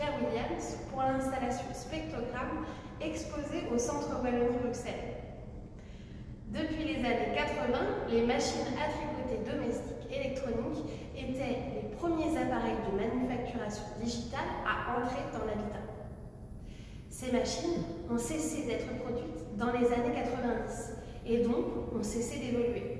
Claire Williams pour l'installation spectrogramme exposée au Centre Wallonie-Bruxelles. Depuis les années 80, les machines à tricoter domestiques électroniques étaient les premiers appareils de manufacturation digitale à entrer dans l'habitat. Ces machines ont cessé d'être produites dans les années 90 et donc ont cessé d'évoluer.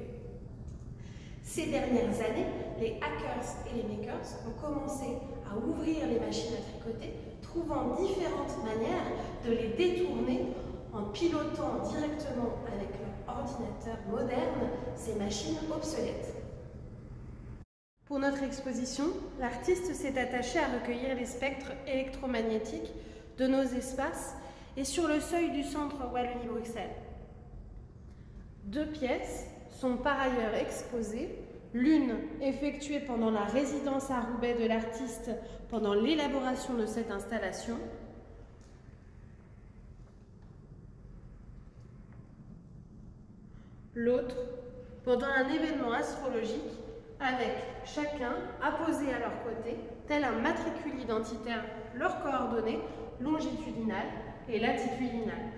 Ces dernières années, les hackers et les makers ont commencé à ouvrir les machines à tricoter, trouvant différentes manières de les détourner en pilotant directement avec leur ordinateur moderne ces machines obsolètes. Pour notre exposition, l'artiste s'est attaché à recueillir les spectres électromagnétiques de nos espaces et sur le seuil du centre Wallonie-Bruxelles. Deux pièces sont par ailleurs exposées, l'une effectuée pendant la résidence à Roubaix de l'artiste pendant l'élaboration de cette installation, l'autre pendant un événement astrologique avec chacun apposé à leur côté, tel un matricule identitaire, leurs coordonnées longitudinales et latitudinales.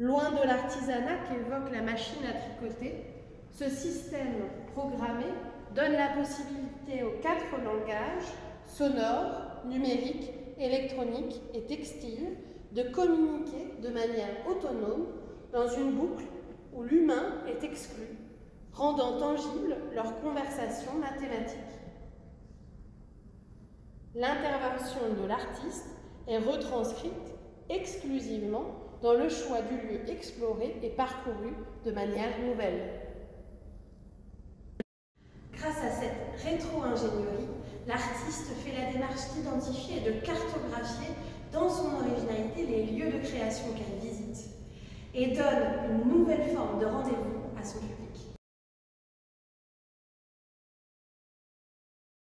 Loin de l'artisanat qu'évoque la machine à tricoter, ce système programmé donne la possibilité aux quatre langages, sonores, numériques, électroniques et textiles, de communiquer de manière autonome dans une boucle où l'humain est exclu, rendant tangible leur conversation mathématique. L'intervention de l'artiste est retranscrite exclusivement dans le choix du lieu exploré et parcouru de manière nouvelle. Grâce à cette rétro-ingénierie, l'artiste fait la démarche d'identifier et de cartographier dans son originalité les lieux de création qu'elle visite et donne une nouvelle forme de rendez-vous